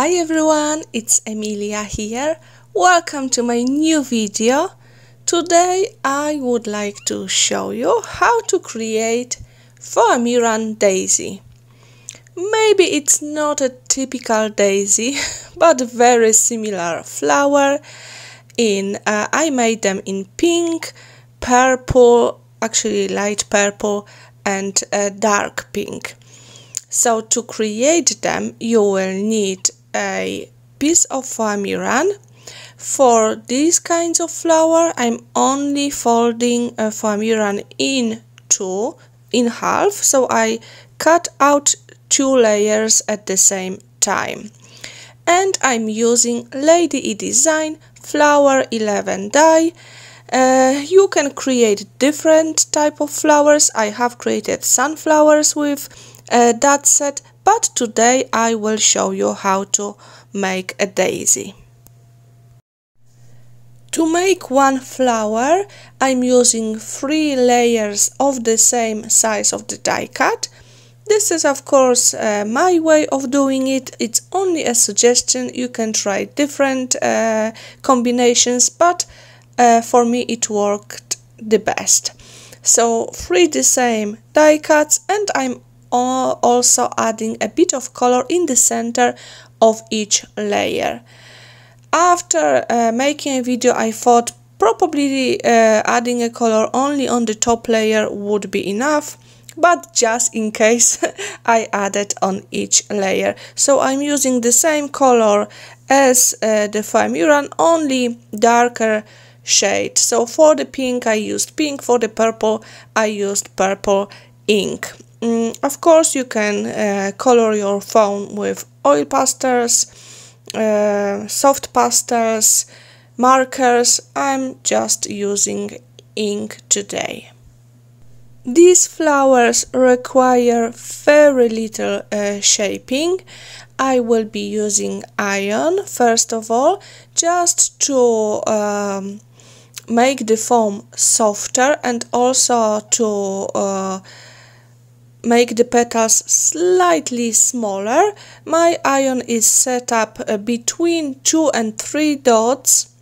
Hi everyone, it's Emilia here. Welcome to my new video. Today I would like to show you how to create Foamiran daisy. Maybe it's not a typical daisy, but very similar flower. In uh, I made them in pink, purple, actually light purple, and uh, dark pink. So to create them, you will need a piece of foamiran. For these kinds of flower, I'm only folding a foamiran in two, in half, so I cut out two layers at the same time. And I'm using Lady E Design Flower 11 die. Uh, you can create different type of flowers. I have created sunflowers with uh, that set but today I will show you how to make a daisy. To make one flower I'm using three layers of the same size of the die cut. This is of course uh, my way of doing it, it's only a suggestion, you can try different uh, combinations but uh, for me it worked the best. So three the same die cuts and I'm also adding a bit of color in the center of each layer. After uh, making a video I thought probably uh, adding a color only on the top layer would be enough but just in case I added on each layer. So I'm using the same color as uh, the Foamiran, only darker shade. So for the pink I used pink, for the purple I used purple ink. Mm, of course, you can uh, color your phone with oil pastels, uh, soft pastels, markers. I'm just using ink today. These flowers require very little uh, shaping. I will be using iron first of all, just to um, make the foam softer and also to uh, make the petals slightly smaller. My iron is set up uh, between 2 and 3 dots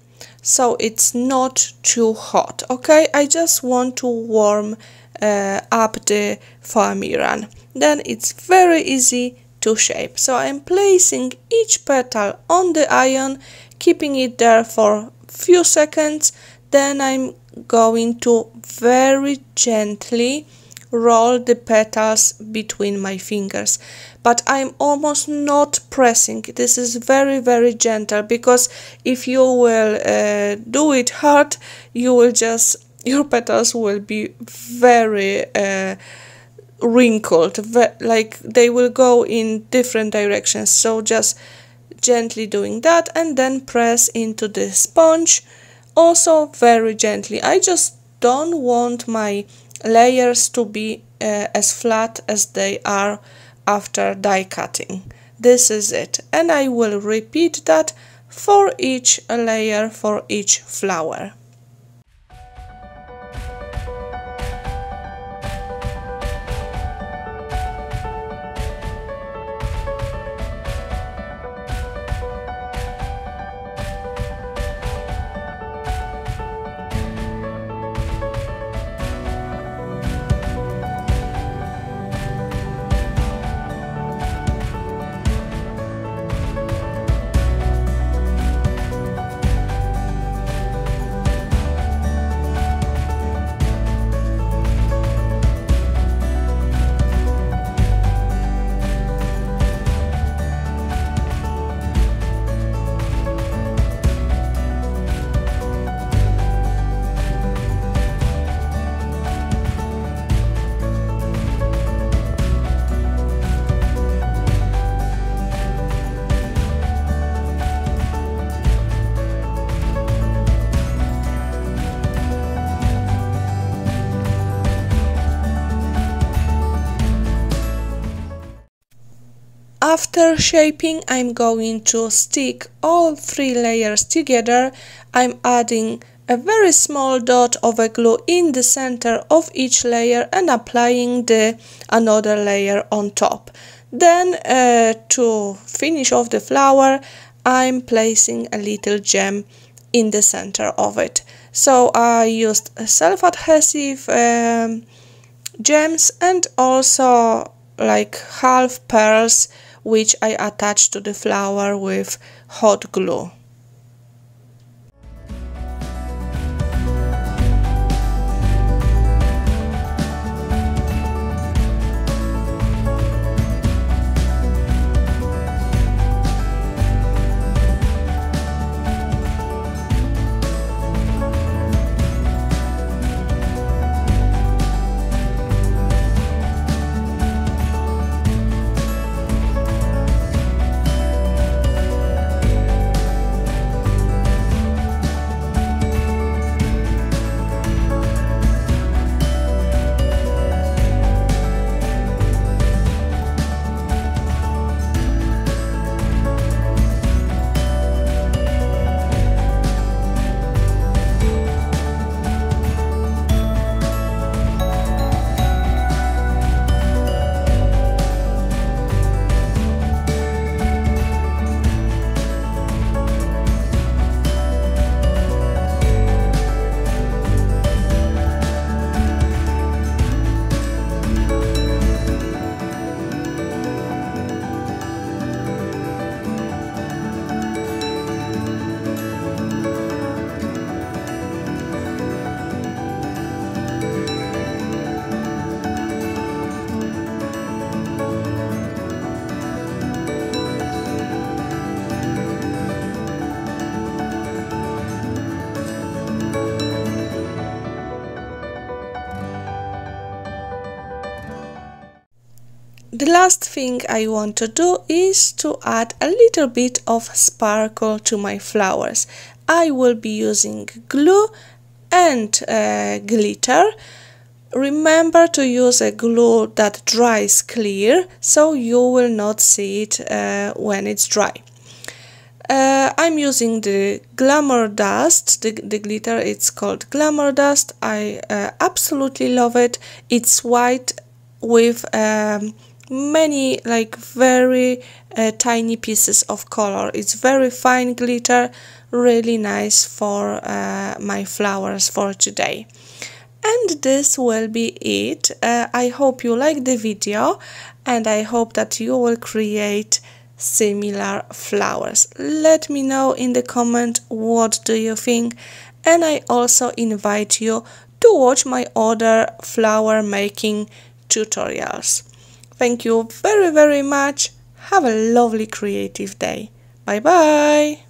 so it's not too hot okay? I just want to warm uh, up the foamiran. Then it's very easy to shape. So I'm placing each petal on the iron keeping it there for few seconds. Then I'm going to very gently roll the petals between my fingers. But I'm almost not pressing. This is very very gentle because if you will uh, do it hard you will just your petals will be very uh, wrinkled. Like they will go in different directions. So just gently doing that and then press into the sponge. Also very gently. I just don't want my layers to be uh, as flat as they are after die cutting. This is it and I will repeat that for each layer for each flower. After shaping, I'm going to stick all three layers together. I'm adding a very small dot of a glue in the center of each layer and applying the another layer on top. then uh, to finish off the flower I'm placing a little gem in the center of it so I used self-adhesive um, gems and also like half pearls which I attached to the flower with hot glue The last thing I want to do is to add a little bit of sparkle to my flowers. I will be using glue and uh, glitter. Remember to use a glue that dries clear so you will not see it uh, when it's dry. Uh, I'm using the Glamour Dust, the, the glitter, it's called Glamour Dust. I uh, absolutely love it. It's white with um, many like very uh, tiny pieces of color. It's very fine glitter really nice for uh, my flowers for today. And this will be it. Uh, i hope you like the video and i hope that you will create similar flowers. Let me know in the comment what do you think and i also invite you to watch my other flower making tutorials Thank you very, very much. Have a lovely creative day. Bye bye.